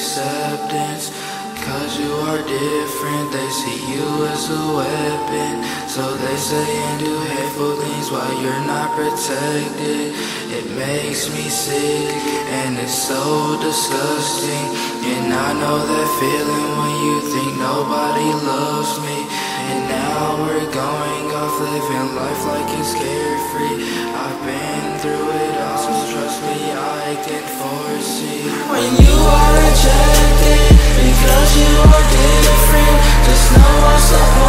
acceptance. Cause you are different, they see you as a weapon. So they say and do hateful things while you're not protected. It makes me sick and it's so disgusting. And I know that feeling when you think nobody loves me. And now we're going off living life like it's carefree. I've When you are rejected, because you are different, just know I